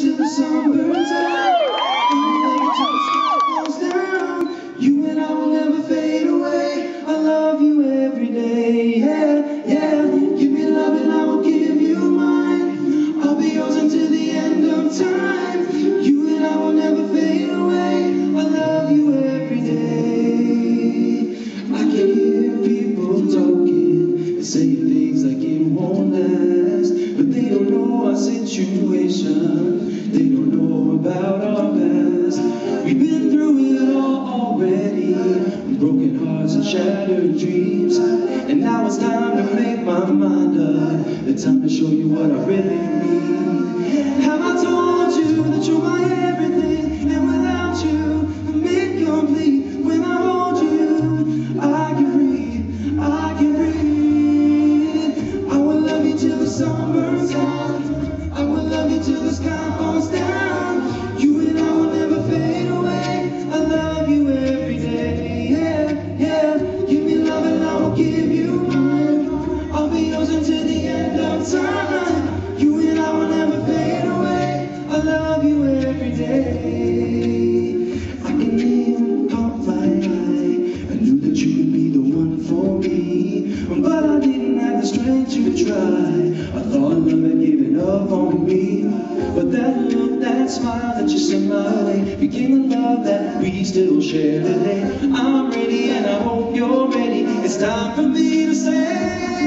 till the sun burns out. You the falls down. You and I will never fade away. I love you every day. Yeah, yeah. Give me love and I will give you mine. I'll be yours until the end of time. You and I will never fade away. I love you every day. I can hear people talking and saying things like it won't last, but they don't know our situation. Broken hearts and shattered dreams. And now it's time to make my mind up. The time to show you what I really mean. Have I told I can even caught my eye. I knew that you would be the one for me, but I didn't have the strength to try. I thought love had given up on me, but that look, that smile that you sent my way became the love that we still share today. I'm ready and I hope you're ready. It's time for me to say.